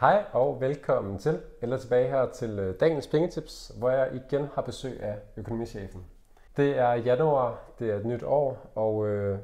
Hej og velkommen til, eller tilbage her til øh, dagens pengetips, hvor jeg igen har besøg af økonomichefen. Det er januar, det er et nyt år, og øh,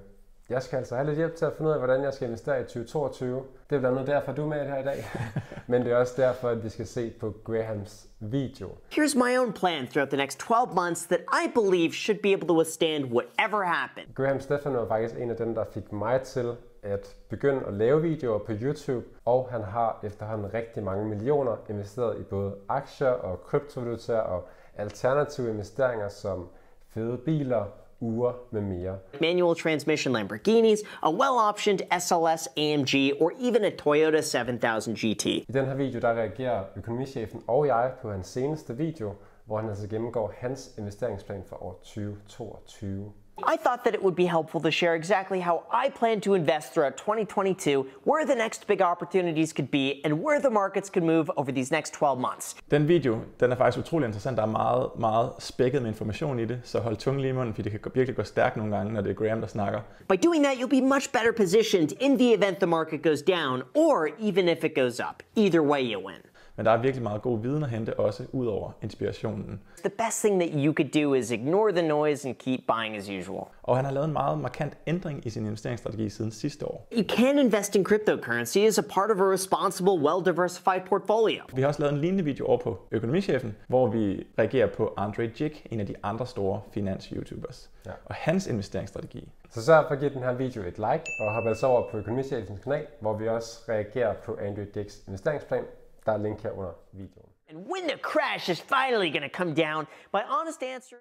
jeg skal altså have lidt hjælp til at finde ud af, hvordan jeg skal investere i 2022. Det er blandt andet derfor, du er med her i dag. Men det er også derfor, at vi skal se på Grahams video. Here's my own plan throughout the next 12 months that I believe should be able to withstand whatever happens. Graham Stefan var faktisk en af dem, der fik mig til at begynde at lave videoer på YouTube, og han har efterhånden rigtig mange millioner investeret i både aktier og kryptovalutaer og alternative investeringer som fede biler, ure med mere. Manual transmission Lamborghinis, a well-optioned SLS AMG, or even a Toyota 7000 GT. I den her video der reagerer økonomichefen og jeg på hans seneste video, hvor han altså gennemgår hans investeringsplan for år 2022. I thought that it would be helpful to share exactly how I plan to invest throughout 2022, where the next big opportunities could be, and where the markets could move over these next 12 months. Den video, den er faktisk utrolig interessant. Der er meget, meget spækket med information i det, så hold tungen lige i munden, fordi det kan virkelig gå stærkt nogle gange, når det er Graham, der snakker. By doing that, you'll be much better positioned in the event the market goes down, or even if it goes up. Either way, you win. Men der er virkelig meget god viden at hente også ud over inspirationen. The best thing that you could do is ignore the noise and keep buying as usual. Og han har lavet en meget markant ændring i sin investeringsstrategi siden sidste år. You can invest in cryptocurrency as a part of a responsible, well-diversified portfolio. Vi har også lavet en lignende video over på Økonomichefen, hvor vi reagerer på Andre Jik, en af de andre store finans-YouTubers, ja. og hans investeringsstrategi. Så sørg for at give den her video et like, og hop altså over på Økonomichefens kanal, hvor vi også reagerer på Andrew Dicks investeringsplan. Der er link her under videoen. And when the crash is finally going to come down, my honest answer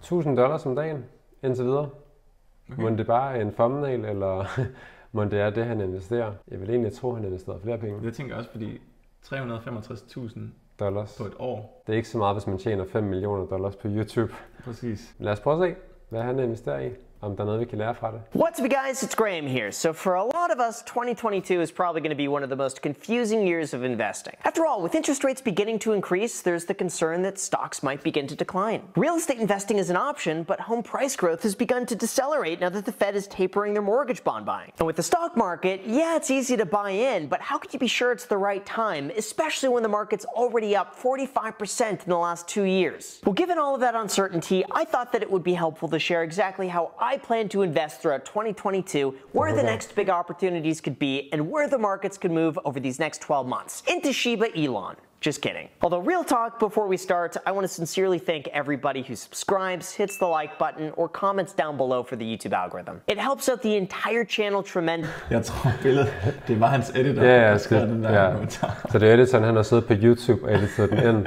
1000 dollars om dagen indtil videre. Okay. Må det bare er en thumbnail, eller må det er det, han investerer? Jeg vil egentlig tro, han investerer flere penge. Det tænker jeg også, fordi 365.000 Dollars. på et år. Det er ikke så meget, hvis man tjener 5 millioner dollars på YouTube. Præcis. Lad os prøve at se, hvad han investerer i. Om der er noget, vi kan lære fra det. What's up, guys? It's Graham here. So, for a lot of us, 2022 is probably going to be one of the most confusing years of investing. After all, with interest rates beginning to increase, there's the concern that stocks might begin to decline. Real estate investing is an option, but home price growth has begun to decelerate now that the Fed is tapering their mortgage bond buying. And with the stock market, yeah, it's easy to buy in, but how could you be sure it's the right time, especially when the market's already up 45% in the last two years? Well, given all of that uncertainty, I thought that it would be helpful to share exactly how I plan to invest throughout 2022, where the next big opportunities could be, and where the markets could move over these next 12 months. Into Shiba Elon. Just kidding. Although, real talk, before we start, I want to sincerely thank everybody who subscribes, hits the like button, or comments down below for the YouTube algorithm. It helps out the entire channel tremendously. Jeg tror, billedet, det var hans editor, Ja, der ja, skrev skal, den der ja. kommentar. Så det er editoren, han har siddet på YouTube og editeret den ind.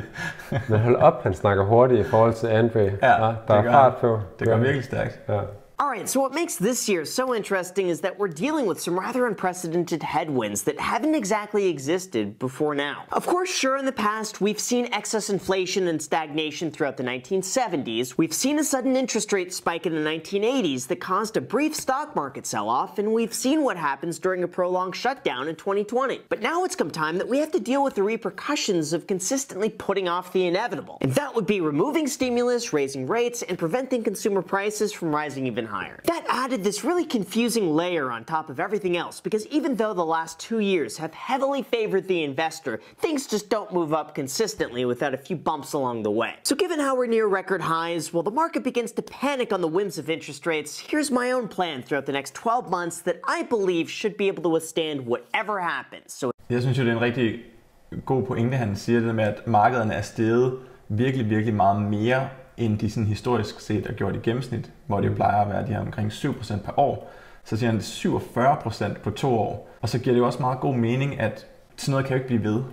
Men hold op, han snakker hurtigt i forhold til Andre. Ja, der det er gør fart på. Det går virkelig stærkt. Ja. All right, so what makes this year so interesting is that we're dealing with some rather unprecedented headwinds that haven't exactly existed before now. Of course, sure, in the past, we've seen excess inflation and stagnation throughout the 1970s. We've seen a sudden interest rate spike in the 1980s that caused a brief stock market sell off, and we've seen what happens during a prolonged shutdown in 2020. But now it's come time that we have to deal with the repercussions of consistently putting off the inevitable. And that would be removing stimulus, raising rates, and preventing consumer prices from rising even higher. That added this really confusing layer on top of everything else because even though the last two years have heavily favored the investor, things just don't move up consistently without a few bumps along the way. So given how we're near record highs, while the market begins to panic on the whims of interest rates, here's my own plan throughout the next 12 months that I believe should be able to withstand whatever happens. So Jeg synes jo, det er en rigtig god pointe, han siger det med, at markederne er steget virkelig, virkelig meget mere, end de sådan historisk set er gjort i gennemsnit, hvor det jo plejer at være de her omkring 7% per år. Så siger han, det er 47% på to år. Og så giver det jo også meget god mening, at sådan noget kan jo ikke blive ved.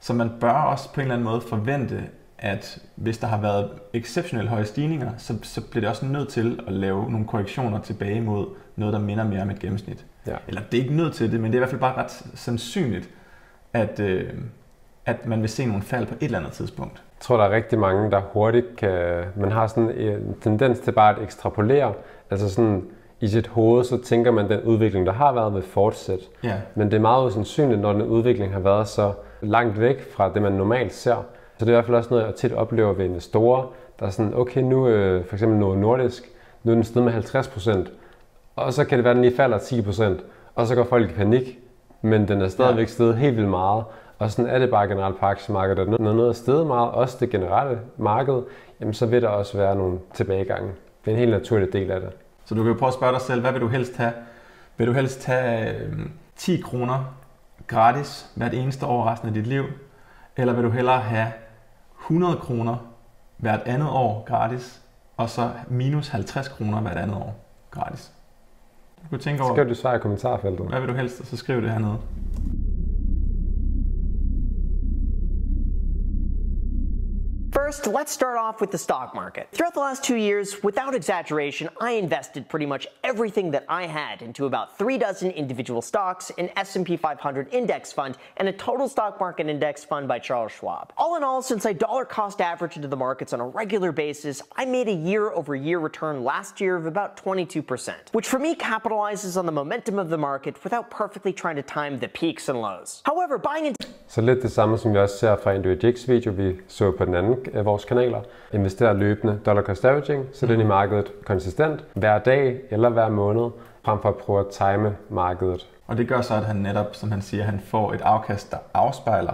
Så man bør også på en eller anden måde forvente, at hvis der har været exceptionelt høje stigninger, så, så bliver det også nødt til at lave nogle korrektioner tilbage mod noget, der minder mere om et gennemsnit. Ja. Eller det er ikke nødt til det, men det er i hvert fald bare ret sandsynligt, at, øh, at man vil se nogle fald på et eller andet tidspunkt. Jeg tror, der er rigtig mange, der hurtigt kan... Man har sådan en tendens til bare at ekstrapolere. Altså sådan, i sit hoved, så tænker man, at den udvikling, der har været, vil fortsætte. Ja. Men det er meget usandsynligt, når den udvikling har været så langt væk fra det, man normalt ser. Så det er i hvert fald også noget, jeg tit oplever ved investorer, der er sådan, okay, nu øh, for eksempel noget nordisk, nu er den steget med 50 procent, og så kan det være, at den lige falder 10%, og så går folk i panik, men den er stadigvæk ja. steget helt vildt meget. Og sådan er det bare generelt på aktiemarkedet. Når noget er steget meget, også det generelle marked, jamen så vil der også være nogle tilbagegange. Det er en helt naturlig del af det. Så du kan jo prøve at spørge dig selv, hvad vil du helst have? Vil du helst have 10 øh, kroner gratis hvert eneste år resten af dit liv? Eller vil du hellere have 100 kroner hvert andet år gratis, og så minus 50 kroner hvert andet år gratis? Du kan tænke over, Skal du svare i kommentarfeltet. Hvad vil du helst, og så skriv det hernede. First, let's start off with the stock market. Throughout the last two years, without exaggeration, I invested pretty much everything that I had into about three dozen individual stocks, an S&P 500 index fund, and a total stock market index fund by Charles Schwab. All in all, since I dollar cost average into the markets on a regular basis, I made a year-over-year return last year of about 22%, which for me capitalizes on the momentum of the market without perfectly trying to time the peaks and lows. However, buying into... Så lidt det samme, som vi også ser fra Andrei Jikhs video, vi så på den anden øh, af vores kanaler. Investere løbende dollar cost averaging, så den i markedet konsistent hver dag eller hver måned, frem for at prøve at time markedet. Og det gør så, at han netop, som han siger, han får et afkast, der afspejler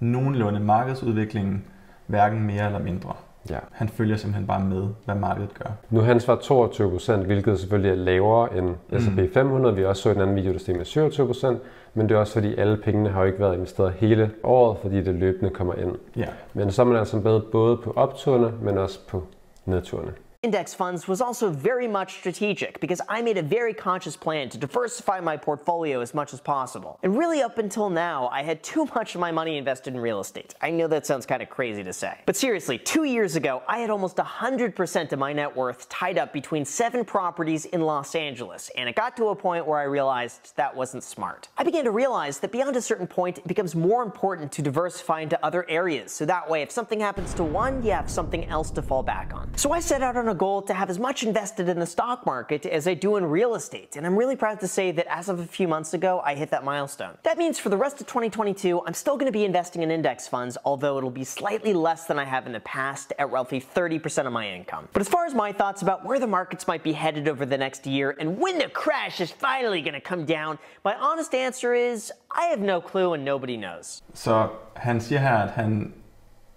nogenlunde markedsudviklingen, hverken mere eller mindre. Ja. Han følger simpelthen bare med, hvad markedet gør. Nu hans var 22 procent, hvilket selvfølgelig er lavere end S&P 500. Vi også så i den anden video, der steg med 27 procent. Men det er også fordi, alle pengene har jo ikke været investeret hele året, fordi det løbende kommer ind. Ja. Men så er man altså bedre både på opturene, men også på nedturene. Index funds was also very much strategic because I made a very conscious plan to diversify my portfolio as much as possible. And really up until now, I had too much of my money invested in real estate. I know that sounds kind of crazy to say. But seriously, two years ago, I had almost 100% of my net worth tied up between seven properties in Los Angeles. And it got to a point where I realized that wasn't smart. I began to realize that beyond a certain point, it becomes more important to diversify into other areas. So that way, if something happens to one, you have something else to fall back on. So I set out on a goal to have as much invested in the stock market as I do in real estate, and I'm really proud to say that as of a few months ago, I hit that milestone. That means for the rest of 2022, I'm still going to be investing in index funds, although it'll be slightly less than I have in the past at roughly 30% of my income. But as far as my thoughts about where the markets might be headed over the next year and when the crash is finally going to come down, my honest answer is I have no clue and nobody knows. Så han siger her, at han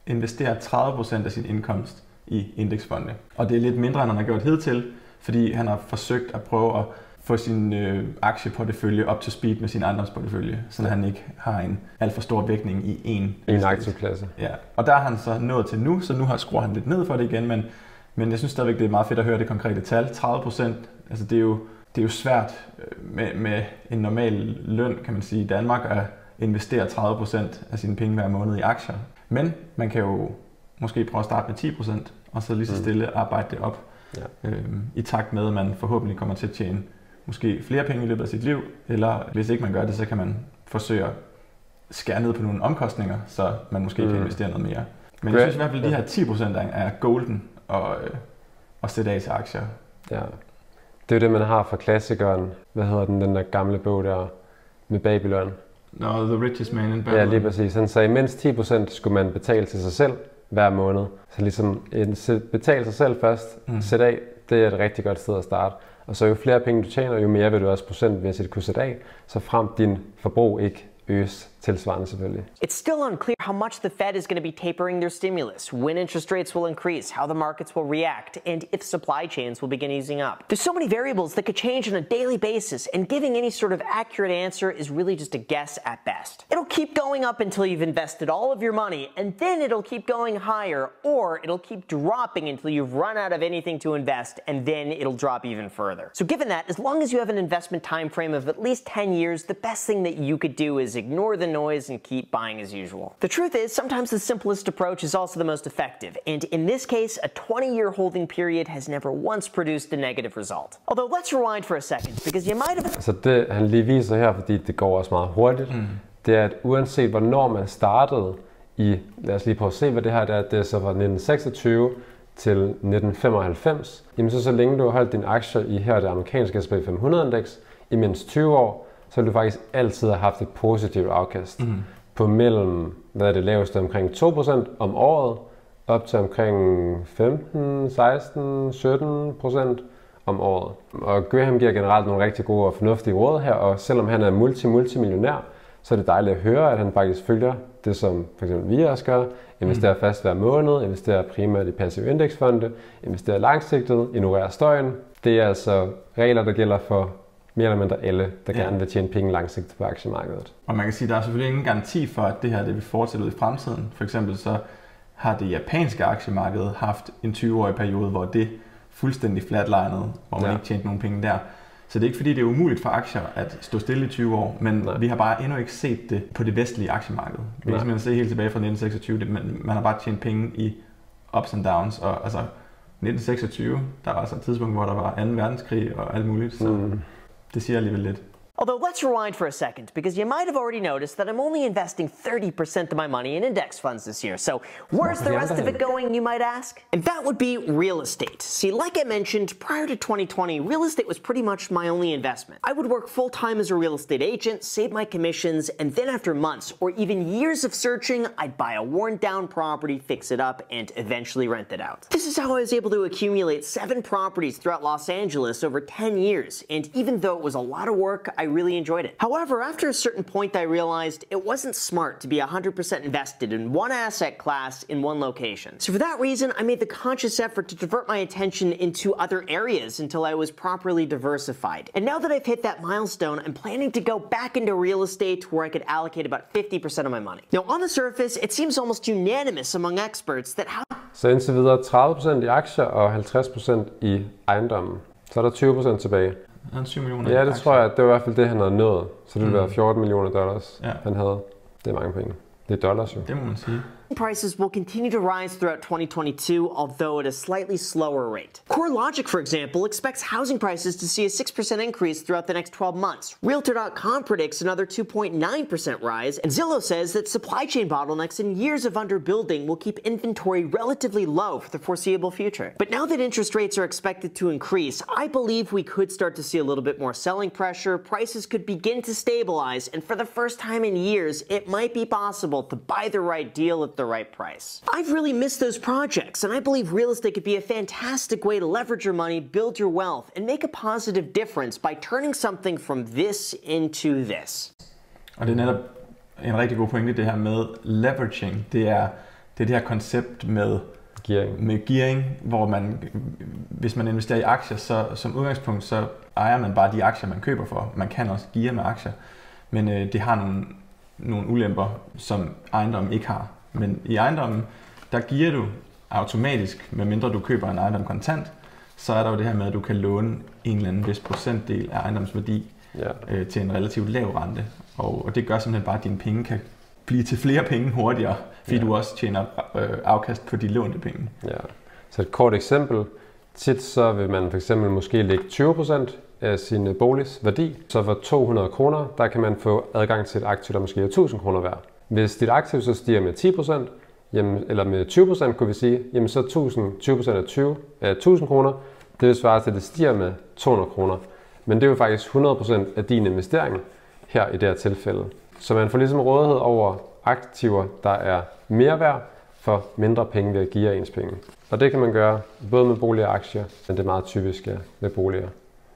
investerer 30% af sin indkomst i indeksfonde. Og det er lidt mindre, end han har gjort hidtil, fordi han har forsøgt at prøve at få sin øh, aktieportefølje op til speed med sin ejendomsportefølje, så han ikke har en alt for stor vægtning i en, en aktieklasse. Ja, og der er han så nået til nu, så nu har skruet han lidt ned for det igen, men, men jeg synes stadigvæk, det er meget fedt at høre det konkrete tal. 30 procent, altså det er jo, det er jo svært øh, med, med en normal løn, kan man sige, i Danmark at investere 30 procent af sine penge hver måned i aktier. Men man kan jo måske prøve at starte med 10 procent, og så lige så mm. stille arbejde det op. Ja. Øhm, I takt med, at man forhåbentlig kommer til at tjene måske flere penge i løbet af sit liv, eller hvis ikke man gør det, så kan man forsøge at skære ned på nogle omkostninger, så man måske mm. kan investere noget mere. Men jeg synes i hvert fald, at de her 10% er golden og, øh, at sætte af til aktier. Ja. Det er jo det, man har fra klassikeren. Hvad hedder den, den der gamle bog der med Babylon? No, The Richest Man in Babylon. Ja, lige præcis. Han sagde, at mindst 10% skulle man betale til sig selv, hver måned. Så ligesom en, betale sig selv først, mm. sæt af, det er et rigtig godt sted at starte. Og så jo flere penge du tjener, jo mere vil du også procentmæssigt kunne sætte af, så frem din forbrug ikke øges tilsvarende selvfølgelig. It's still unclear how much the Fed is going to be tapering their stimulus, when interest rates will increase, how the markets will react, and if supply chains will begin easing up. There's so many variables that could change on a daily basis, and giving any sort of accurate answer is really just a guess at best. It'll keep going up until you've invested all of your money, and then it'll keep going higher, or it'll keep dropping until you've run out of anything to invest, and then it'll drop even further. So given that, as long as you have an investment time frame of at least 10 years, the best thing that you could do is ignore the noise and keep buying as usual. The truth is, sometimes the simplest approach is also the most effective, and in this case, a 20-year holding period has never once produced a negative result. Although let's rewind for a second, because you might have... Så det, han lige viser her, fordi det går også meget hurtigt, mm. det er, at uanset hvornår man startede i, lad os lige prøve at se, hvad det her er, det er så fra 1926 til 1995, jamen så så længe du har holdt din aktier i her det amerikanske S&P 500-indeks i mindst 20 år, så vil du faktisk altid have haft et positivt afkast mm. på mellem, hvad er det laveste, omkring 2% om året, op til omkring 15, 16, 17 procent om året. Og Graham giver generelt nogle rigtig gode og fornuftige råd her, og selvom han er multi-multimillionær, så er det dejligt at høre, at han faktisk følger det, som f.eks. vi også gør. Investerer fast hver måned, investerer primært i passive indeksfonde, investerer langsigtet, ignorerer støjen. Det er altså regler, der gælder for mere eller mindre alle, der ja. gerne vil tjene penge langsigtet på aktiemarkedet. Og man kan sige, at der er selvfølgelig ingen garanti for, at det her det vil fortsætte ud i fremtiden. For eksempel så har det japanske aktiemarked haft en 20-årig periode, hvor det fuldstændig flatlinede, hvor man ja. ikke tjente nogen penge der. Så det er ikke fordi, det er umuligt for aktier at stå stille i 20 år, men Nej. vi har bare endnu ikke set det på det vestlige aktiemarked. Vi kan simpelthen se helt tilbage fra 1926, det, man, man har bare tjent penge i ups and downs, og altså 1926, der var altså et tidspunkt, hvor der var 2. verdenskrig og alt muligt, så mm det siger alligevel lidt. Although let's rewind for a second, because you might have already noticed that I'm only investing 30% of my money in index funds this year. So where's the rest of it going, you might ask? And that would be real estate. See, like I mentioned, prior to 2020, real estate was pretty much my only investment. I would work full time as a real estate agent, save my commissions, and then after months or even years of searching, I'd buy a worn down property, fix it up, and eventually rent it out. This is how I was able to accumulate seven properties throughout Los Angeles over 10 years. And even though it was a lot of work, I really enjoyed it. However, after a certain point, I realized it wasn't smart to be 100% invested in one asset class in one location. So for that reason, I made the conscious effort to divert my attention into other areas until I was properly diversified. And now that I've hit that milestone, I'm planning to go back into real estate where I could allocate about 50% of my money. Now, on the surface, it seems almost unanimous among experts that how Så indtil videre 30% i aktier og 50% i ejendommen. Så er der 20% tilbage. Han 7 millioner Ja, det tror jeg, det var i hvert fald det, han havde nået. Så det ville mm. være 14 millioner dollars, ja. han havde. Det er mange penge. Det er dollars jo. Det må man sige. Prices will continue to rise throughout 2022, although at a slightly slower rate. CoreLogic, for example, expects housing prices to see a 6% increase throughout the next 12 months. Realtor.com predicts another 2.9% rise, and Zillow says that supply chain bottlenecks and years of underbuilding will keep inventory relatively low for the foreseeable future. But now that interest rates are expected to increase, I believe we could start to see a little bit more selling pressure, prices could begin to stabilize, and for the first time in years, it might be possible to buy the right deal at the right price. I've really missed those projects, and I believe real estate could be a fantastic way to leverage your money, build your wealth, and make a positive difference by turning something from this into this. Og det er netop en rigtig god pointe, det her med leveraging. Det er det, er det her koncept med gearing. med gearing, hvor man, hvis man investerer i aktier, så som udgangspunkt, så ejer man bare de aktier, man køber for. Man kan også geare med aktier, men øh, det har nogle, nogle ulemper, som ejendommen ikke har. Men i ejendommen, der giver du automatisk, medmindre du køber en ejendom kontant, så er der jo det her med, at du kan låne en eller anden vis procentdel af ejendomsværdi ja. øh, til en relativt lav rente. Og, og det gør simpelthen bare, at dine penge kan blive til flere penge hurtigere, fordi ja. du også tjener øh, afkast på de lånte penge. Ja. Så et kort eksempel. Tit så vil man for eksempel måske lægge 20% af sin boligs værdi. Så for 200 kroner, der kan man få adgang til et aktiv, der måske er 1000 kroner værd. Hvis dit aktiv så stiger med 10%, jamen, eller med 20% kunne vi sige, jamen så 1000, 20% af 20, af 1000 kroner, det vil svare til, at det stiger med 200 kroner. Men det er jo faktisk 100% af din investering her i det her tilfælde. Så man får ligesom rådighed over aktiver, der er mere værd for mindre penge ved at give ens penge. Og det kan man gøre både med boliger og aktier, men det er meget typisk med boliger.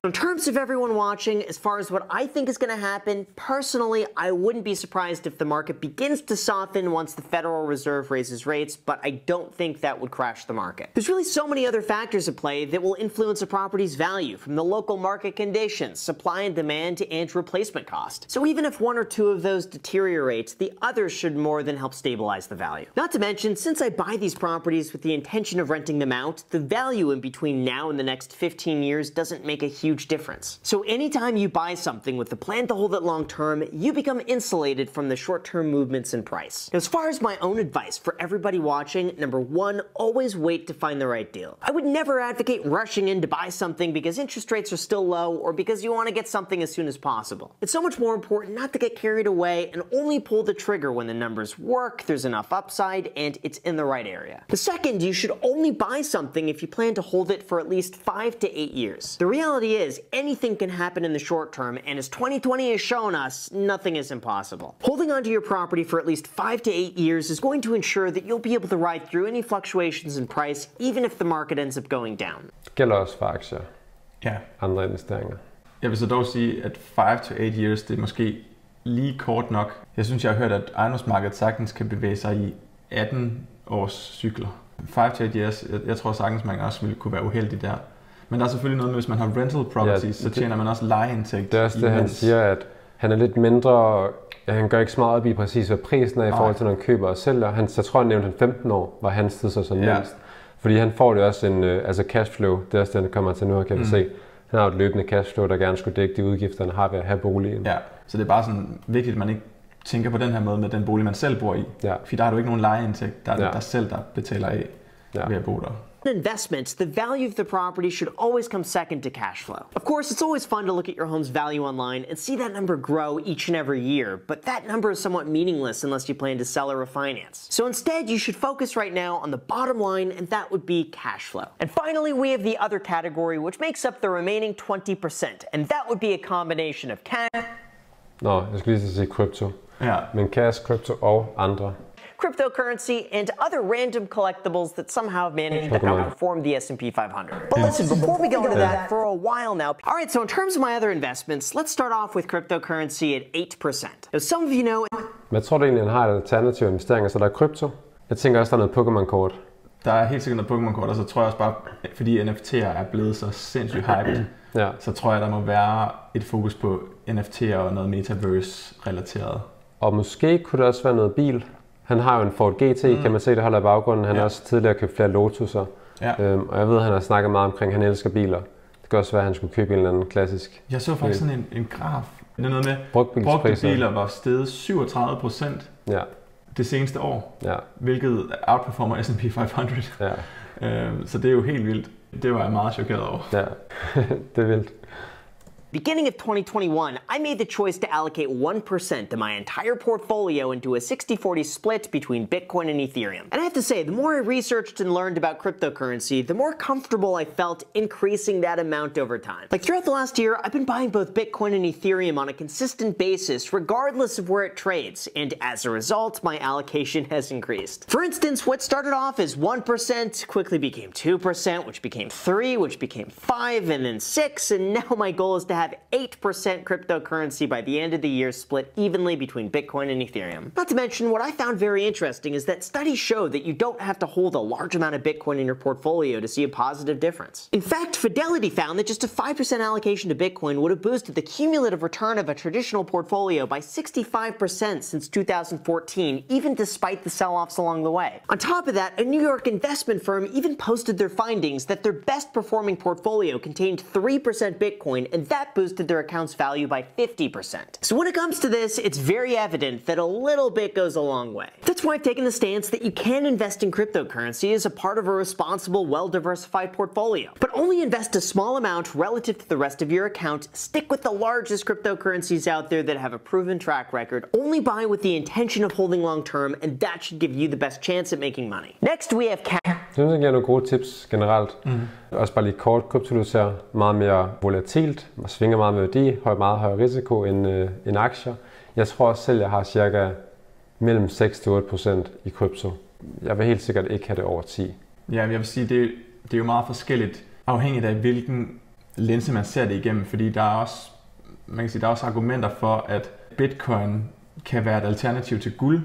In terms of everyone watching, as far as what I think is going to happen, personally, I wouldn't be surprised if the market begins to soften once the Federal Reserve raises rates, but I don't think that would crash the market. There's really so many other factors at play that will influence a property's value, from the local market conditions, supply and demand, to and replacement cost. So even if one or two of those deteriorate, the others should more than help stabilize the value. Not to mention, since I buy these properties with the intention of renting them out, the value in between now and the next 15 years doesn't make a huge huge difference. So anytime you buy something with the plan to hold it long term, you become insulated from the short term movements in price. As far as my own advice for everybody watching, number one, always wait to find the right deal. I would never advocate rushing in to buy something because interest rates are still low or because you want to get something as soon as possible. It's so much more important not to get carried away and only pull the trigger when the numbers work, there's enough upside, and it's in the right area. The second, you should only buy something if you plan to hold it for at least five to eight years. The reality is is, anything can happen in the short term, and as 2020 has shown us, nothing is impossible. Holding onto your property for at least five to eight years is going to ensure that you'll be able to ride through any fluctuations in price, even if the market ends up going down. Gælder også for aktier. Ja. andre investeringer. Jeg vil så dog sige, at 5 to 8 years, det er måske lige kort nok. Jeg synes, jeg har hørt, at ejendomsmarkedet sagtens kan bevæge sig i 18 års cykler. 5 to 8 years, jeg, jeg tror sagtens, man også ville kunne være uheldig der. Men der er selvfølgelig noget med, hvis man har rental properties, Ja, så tjener man også lejeindtægt. Det er også det, han siger, at han er lidt mindre... Ja, han gør ikke så meget op i præcis, hvad prisen er i forhold til, når han køber og sælger. Han, jeg tror, han nævnte, at 15 år var hans tid så som Ja. mindst. Fordi han får det også en øh, altså cashflow. Det er også det, han kommer til nu, kan vi Mm. se. Han har et løbende cashflow, der gerne skulle dække de udgifter, han har ved at have boligen. Ja, så det er bare sådan vigtigt, at man ikke tænker på den her måde med den bolig, man selv bor i. Ja. Fordi der har du ikke nogen lejeindtægt. Der er Ja. dig selv, der betaler af Ja. ved at bo der. Investments, the value of the property should always come second to cash flow. Of course, it's always fun to look at your home's value online and see that number grow each and every year, but that number is somewhat meaningless unless you plan to sell or refinance. So instead, you should focus right now on the bottom line, and that would be cash flow. And finally, we have the other category, which makes up the remaining 20%, and that would be a combination of cash. Nå, jeg skulle lige til at sige crypto. Ja. Men cash, crypto og andre. Cryptocurrency, and other random collectibles that somehow have managed to outperform the S&P 500. But listen, before we go into that for a while now, all right, so in terms of my other investments, let's start off with cryptocurrency at 8%. As some of you know, Men jeg tror det egentlig, han har et alternativ investeringer, så der er krypto. Jeg tænker også, der er noget Pokémon-kort. Der er helt sikkert noget Pokémon-kort, og så tror jeg også bare, fordi NFT'er er blevet så sindssygt hyped, Ja. så tror jeg, der må være et fokus på NFT'er og noget metaverse-relateret. Og måske kunne det også være noget bil. Han har jo en Ford GT, mm. kan man se, det holder i baggrunden. Han har Ja. også tidligere købt flere Lotus'er. Ja. Øhm, og jeg ved, at han har snakket meget omkring, at han elsker biler. Det kan også være, at han skulle købe en eller anden klassisk. Jeg så faktisk sådan en, en graf. Det er noget med, brugte biler var steget 37 procent Ja, det seneste år, ja, hvilket outperformer S&P 500. ja, Øhm, så det er jo helt vildt. Det var jeg meget chokeret over. ja. det er vildt. Beginning of 2021, I made the choice to allocate 1% of my entire portfolio into a 60-40 split between Bitcoin and Ethereum. And I have to say, the more I researched and learned about cryptocurrency, the more comfortable I felt increasing that amount over time. Like throughout the last year, I've been buying both Bitcoin and Ethereum on a consistent basis, regardless of where it trades, and as a result, my allocation has increased. For instance, what started off as 1% quickly became 2%, which became 3, which became 5, and then 6, and now my goal is to have 8% cryptocurrency by the end of the year split evenly between Bitcoin and Ethereum. Not to mention, what I found very interesting is that studies show that you don't have to hold a large amount of Bitcoin in your portfolio to see a positive difference. In fact, Fidelity found that just a 5% allocation to Bitcoin would have boosted the cumulative return of a traditional portfolio by 65% since 2014, even despite the sell offs along the way. On top of that, a New York investment firm even posted their findings that their best performing portfolio contained 3% Bitcoin, and that boosted their account's value by 50%. So when it comes to this, it's very evident that a little bit goes a long way. That's why I've taken the stance that you can invest in cryptocurrency as a part of a responsible, well diversified portfolio. But only invest a small amount relative to the rest of your account, stick with the largest cryptocurrencies out there that have a proven track record, only buy with the intention of holding long term, and that should give you the best chance at making money. Next, we have cash. Jeg synes, han giver nogle gode tips generelt. Mm. Også bare lige kort, krypto ser meget mere volatilt, og svinger meget med værdi, har meget højere risiko end, øh, end aktier. Jeg tror også selv, jeg har cirka mellem 6-8% i krypto. Jeg vil helt sikkert ikke have det over 10. Ja, jeg vil sige, det, det er jo meget forskelligt, afhængigt af hvilken linse man ser det igennem, fordi der er også, man kan sige, der er også argumenter for, at bitcoin kan være et alternativ til guld,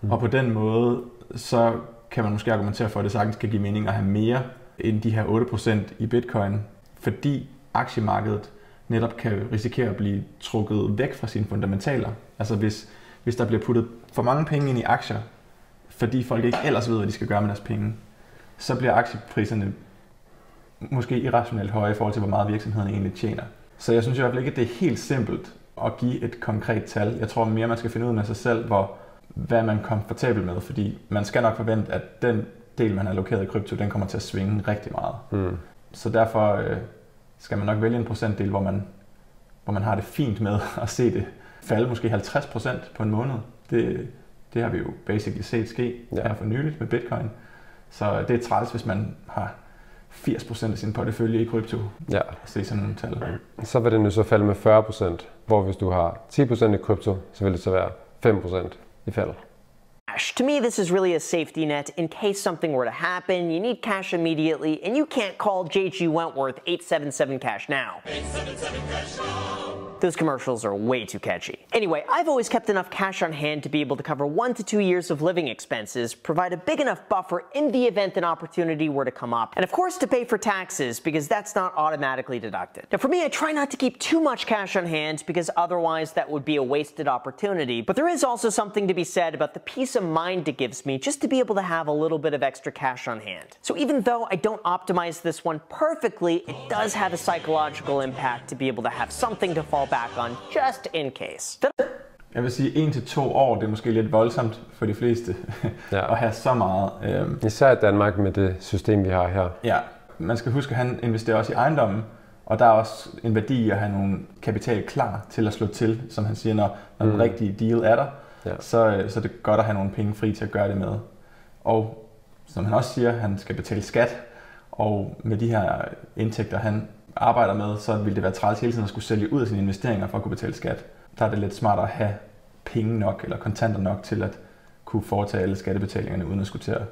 mm. og på den måde, så kan man måske argumentere for, at det sagtens kan give mening at have mere end de her 8% i bitcoin, fordi aktiemarkedet netop kan risikere at blive trukket væk fra sine fundamentaler. Altså hvis, hvis der bliver puttet for mange penge ind i aktier, fordi folk ikke ellers ved, hvad de skal gøre med deres penge, så bliver aktiepriserne måske irrationelt høje i forhold til, hvor meget virksomheden egentlig tjener. Så jeg synes i hvert fald ikke, at det er helt simpelt at give et konkret tal. Jeg tror mere, man skal finde ud af sig selv, hvor, hvad man er komfortabel med, fordi man skal nok forvente, at den del, man har allokeret i krypto, den kommer til at svinge rigtig meget. Mm. Så derfor øh, skal man nok vælge en procentdel, hvor man, hvor man har det fint med at se det falde måske 50% på en måned. Det, det har vi jo basically set ske Ja. her for nyligt med bitcoin. Så det er træls, hvis man har 80% af sin portefølje i krypto. Ja. At se sådan nogle tal. Så vil den jo så falde med 40%, hvor hvis du har 10% i krypto, så vil det så være 5% i fald. To me, this is really a safety net in case something were to happen, you need cash immediately, and you can't call JG Wentworth 877 cash now. 877 cash now. Those commercials are way too catchy. Anyway, I've always kept enough cash on hand to be able to cover one to two years of living expenses, provide a big enough buffer in the event an opportunity were to come up, and of course to pay for taxes because that's not automatically deducted. Now for me, I try not to keep too much cash on hand because otherwise that would be a wasted opportunity, but there is also something to be said about the peace of mind it gives me just to be able to have a little bit of extra cash on hand. So even though I don't optimize this one perfectly, it does have a psychological impact to be able to have something to fall back on just in case. Jeg vil sige, en til to år, det er måske lidt voldsomt for de fleste ja. at have så meget. Øhm. Især i Danmark med det system, vi har her. Ja, man skal huske, at han investerer også i ejendommen, og der er også en værdi at have nogle kapital klar til at slå til, som han siger, når, når mm. den rigtige deal er der, ja. så, øh, så det er godt at have nogle penge fri til at gøre det med. Og som han også siger, han skal betale skat, og med de her indtægter, han arbejder med, så ville det være træls hele tiden at skulle sælge ud af sine investeringer for at kunne betale skat. Der er det lidt smartere at have penge nok eller kontanter nok til at kunne foretage alle skattebetalingerne uden at skulle til at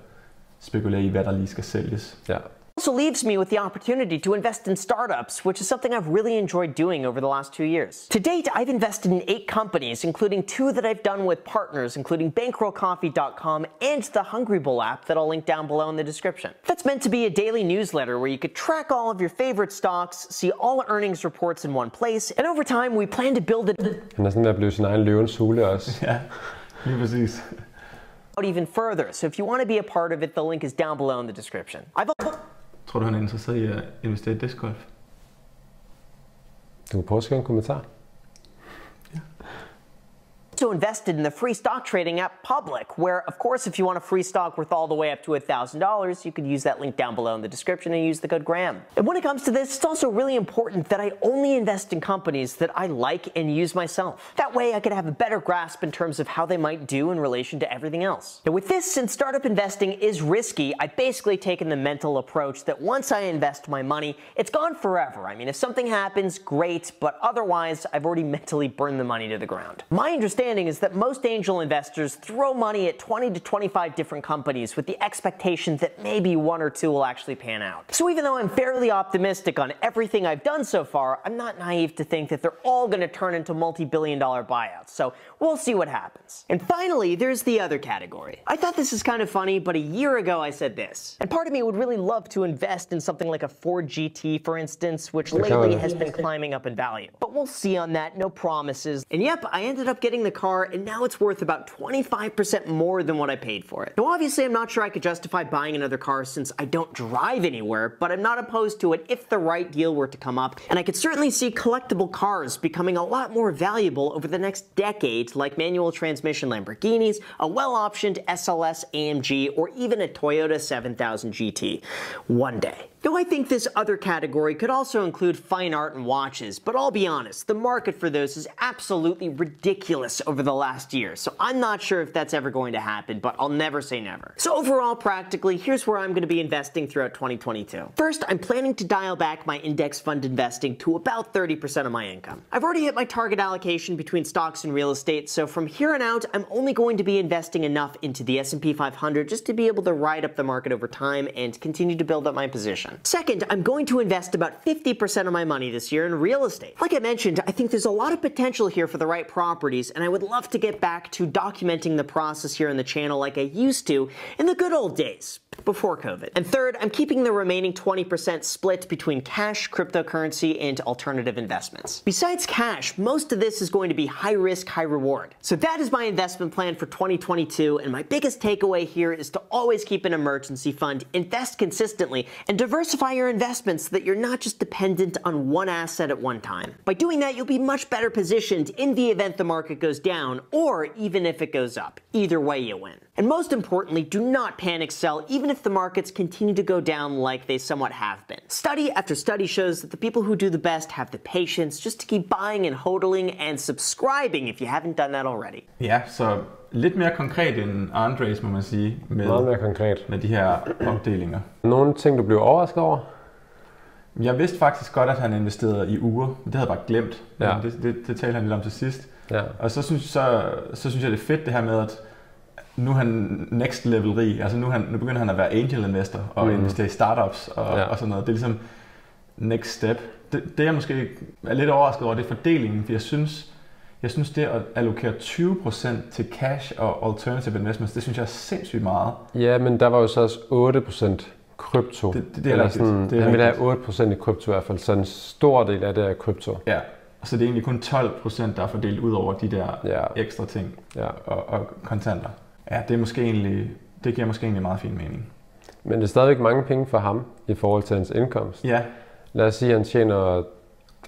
spekulere i, hvad der lige skal sælges. Ja. Also leaves me with the opportunity to invest in startups, which is something I've really enjoyed doing over the last two years. To date, I've invested in eight companies, including two that I've done with partners, including bankrollcoffee.com and the Hungry Bull app that I'll link down below in the description. That's meant to be a daily newsletter where you could track all of your favorite stocks, see all earnings reports in one place, and over time we plan to build it. Han er sådan ved at blive sin egen løvens hule også. ja, lige præcis. Even further, so if you want to be a part of it, the link is down below in the description. I've Tror du, han er interesseret i at investere i discgolf? Du kan prøve at skrive en kommentar. Also invested in the free stock trading app Public, where, of course, if you want a free stock worth all the way up to $1,000, you could use that link down below in the description and use the code GRAHAM. And when it comes to this, it's also really important that I only invest in companies that I like and use myself. That way, I could have a better grasp in terms of how they might do in relation to everything else. Now, with this, since startup investing is risky, I've basically taken the mental approach that once I invest my money, it's gone forever. I mean, if something happens, great, but otherwise, I've already mentally burned the money to the ground. My understanding understanding is that most angel investors throw money at 20 to 25 different companies with the expectation that maybe one or two will actually pan out. So even though I'm fairly optimistic on everything I've done so far, I'm not naive to think that they're all going to turn into multi-billion dollar buyouts. So we'll see what happens. And finally, there's the other category. I thought this is kind of funny, but a year ago I said this. And part of me would really love to invest in something like a Ford GT, for instance, which lately has been climbing up in value. But we'll see on that, no promises. And yep, I ended up getting the car, and now it's worth about 25% more than what I paid for it. Now, obviously, I'm not sure I could justify buying another car since I don't drive anywhere, but I'm not opposed to it if the right deal were to come up, and I could certainly see collectible cars becoming a lot more valuable over the next decade, like manual transmission Lamborghinis, a well-optioned SLS AMG, or even a Toyota 7000 GT. One day. Though I think this other category could also include fine art and watches, but I'll be honest, the market for those is absolutely ridiculous over the last year, so I'm not sure if that's ever going to happen, but I'll never say never. So overall, practically, here's where I'm going to be investing throughout 2022. First, I'm planning to dial back my index fund investing to about 30% of my income. I've already hit my target allocation between stocks and real estate, so from here on out, I'm only going to be investing enough into the S&P 500 just to be able to ride up the market over time and continue to build up my position. Second, I'm going to invest about 50% of my money this year in real estate. Like I mentioned, I think there's a lot of potential here for the right properties, and I would love to get back to documenting the process here on the channel like I used to in the good old days before COVID. And third, I'm keeping the remaining 20% split between cash, cryptocurrency, and alternative investments. Besides cash, most of this is going to be high risk, high reward. So that is my investment plan for 2022, and my biggest takeaway here is to always keep an emergency fund, invest consistently, and diversify your investments so that you're not just dependent on one asset at one time. By doing that, you'll be much better positioned in the event the market goes down, or even if it goes up. Either way, you win. And most importantly, do not panic sell even if the markets continue to go down like they somewhat have been. Study after study shows that the people who do the best have the patience just to keep buying and hodling and subscribing if you haven't done that already. Ja, så lidt mere konkret end Andres, må man sige, med, Meget mere konkret. med de her opdelinger. Nogle ting, du blev overrasket over? Jeg vidste faktisk godt, at han investerede i uger, men det havde jeg bare glemt. Ja. Men Det, det, det talte han lidt om til sidst. Ja. Og så synes, så, så synes jeg, det er fedt det her med, at nu er han next level rig. Altså nu, han, nu begynder han at være angel investor og mm. investere i startups og, ja. og sådan noget. Det er ligesom next step. Det, det jeg måske er lidt overrasket over, det er fordelingen, for jeg synes, jeg synes det at allokere 20% til cash og alternative investments, det synes jeg er sindssygt meget. Ja, men der var jo så også 8% krypto. Det, det, det er Eller sådan, det er han vil have 8% i krypto i hvert fald, så en stor del af det er krypto. Ja, så det er egentlig kun 12%, der er fordelt ud over de der ja. ekstra ting ja. og, og kontanter. Ja, det er måske egentlig, det giver måske egentlig meget fin mening. Men det er stadigvæk mange penge for ham i forhold til hans indkomst. Ja. Lad os sige, at han tjener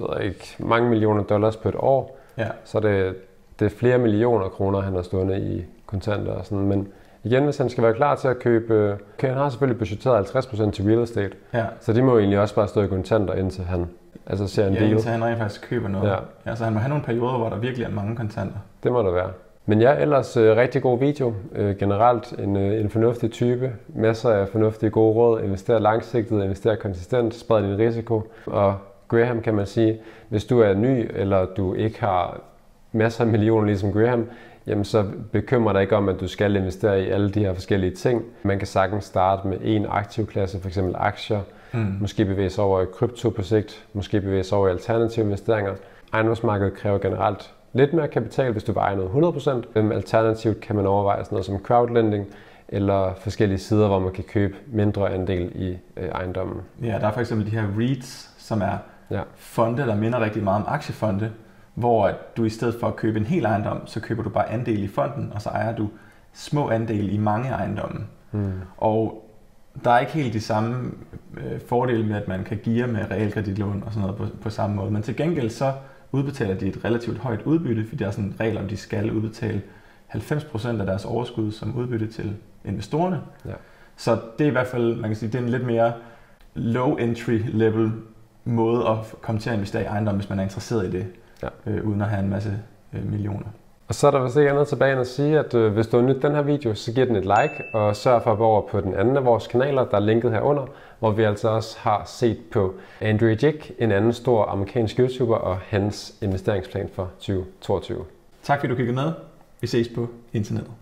ved ikke, mange millioner dollars på et år. Ja. Så det, det er flere millioner kroner, han har stående i kontanter og sådan. Men igen, hvis han skal være klar til at købe... Okay, han har selvfølgelig budgetteret 50% til real estate. Ja. Så det må egentlig også bare stå i kontanter, indtil han altså ser en ja, deal. indtil han rent faktisk køber noget. Ja. ja. så han må have nogle perioder, hvor der virkelig er mange kontanter. Det må der være. Men ja, ellers øh, rigtig god video. Øh, generelt en, øh, en fornuftig type. Masser af fornuftige gode råd. Invester langsigtet, invester konsistent, spred din risiko. Og Graham kan man sige, hvis du er ny, eller du ikke har masser af millioner ligesom Graham, jamen så bekymrer dig ikke om, at du skal investere i alle de her forskellige ting. Man kan sagtens starte med en aktiv klasse, f.eks. aktier, mm. måske bevæge sig over i krypto på sigt, måske bevæge sig over i alternative investeringer. Ejendomsmarkedet kræver generelt lidt mere kapital, hvis du vil eje noget 100%. Øhm, alternativt kan man overveje sådan noget som crowdlending, eller forskellige sider, hvor man kan købe mindre andel i øh, ejendommen. Ja, der er for eksempel de her REITs, som er ja. fonde, der minder rigtig meget om aktiefonde, hvor du i stedet for at købe en hel ejendom, så køber du bare andel i fonden, og så ejer du små andele i mange ejendomme. Mm. Og der er ikke helt de samme øh, fordele med, at man kan give med realkreditlån og sådan noget på, på samme måde. Men til gengæld så udbetaler de et relativt højt udbytte, fordi der er sådan en regel om, de skal udbetale 90% af deres overskud som udbytte til investorerne. Ja. Så det er i hvert fald, man kan sige, det er en lidt mere low entry level måde at komme til at investere i ejendom, hvis man er interesseret i det, ja. øh, uden at have en masse øh, millioner. Og så er der vist ikke andet tilbage end at sige, at øh, hvis du har nyt den her video, så giv den et like, og sørg for at gå over på den anden af vores kanaler, der er linket herunder, hvor vi altså også har set på Andrew Jick, en anden stor amerikansk YouTuber, og hans investeringsplan for 2022. Tak fordi du kiggede med. Vi ses på internettet.